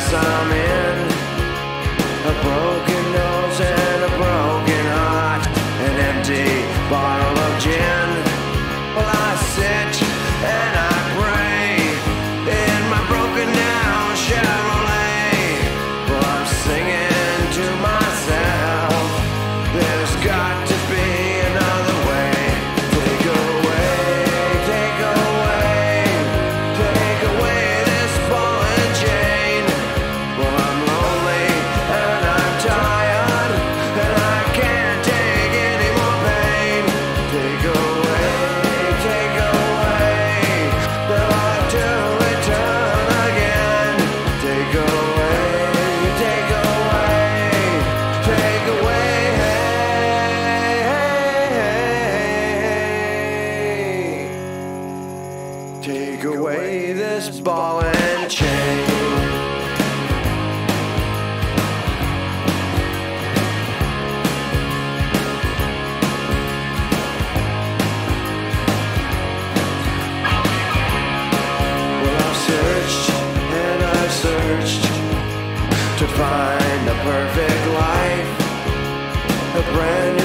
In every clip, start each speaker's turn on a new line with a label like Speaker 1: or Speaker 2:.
Speaker 1: Some. find a perfect life, a brand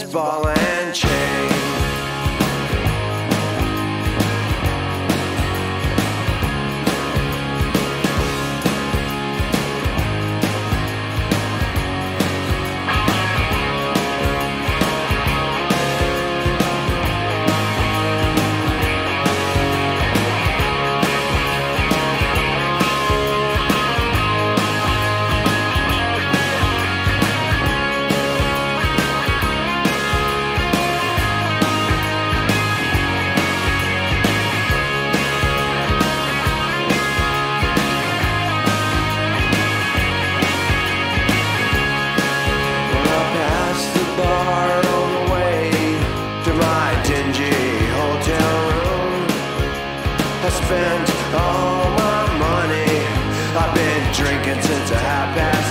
Speaker 1: ball and chain. spend all my money. I've been drinking since I half past.